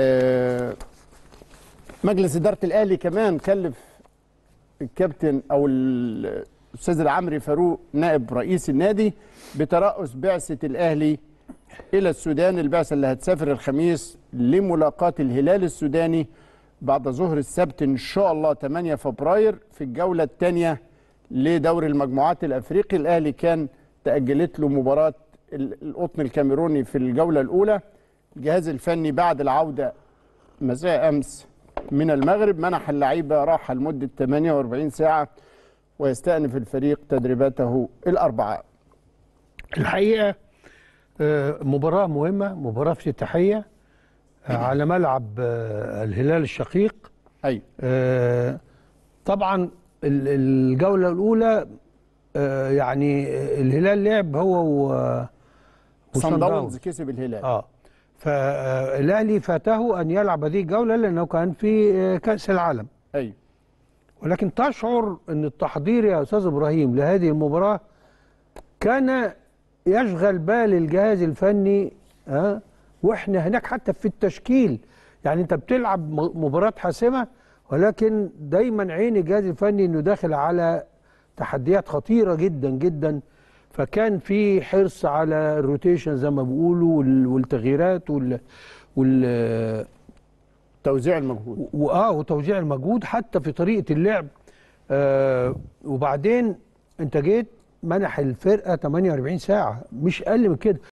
آه، مجلس إدارة الأهلي كمان كلف الكابتن أو ال- الأستاذ العمري فاروق نائب رئيس النادي بترأس بعثة الأهلي إلى السودان البعثة اللي هتسافر الخميس لملاقاة الهلال السوداني بعد ظهر السبت إن شاء الله 8 فبراير في الجولة الثانية لدوري المجموعات الأفريقي. الأهلي كان تأجلت له مباراة ال- القطن الكاميروني في الجولة الأولى. الجهاز الفني بعد العودة مساء أمس من المغرب منح اللعيبة راحة لمدة 48 ساعة ويستأنف الفريق تدريباته الاربعاء الحقيقة آه، مباراة مهمة مباراة افتتاحيه آه، على ملعب آه، الهلال الشقيق. آه، طبعا ال- الجولة الأولى آه، يعني الهلال لعب هو و صن وصن داونز. كسب الهلال. آه. فالاهلي فاته أن يلعب هذه الجولة لأنه كان في آه، كأس العالم. أيوه ولكن تشعر أن التحضير يا أستاذ إبراهيم لهذه المباراة كان يشغل بال الجهاز الفني ها وإحنا هناك حتى في التشكيل. يعني أنت بتلعب مباراة حاسمة ولكن دايما عين الجهاز الفني إنه داخل على تحديات خطيرة جدا جدا. فكان في حرص على الروتيشن زي ما بيقولوا وال- والتغييرات وال وال توزيع المجهود. واه وتوزيع المجهود حتى في طريقة اللعب. آه وبعدين انت جيت منح الفرقة 48 ساعة مش أقل من كده.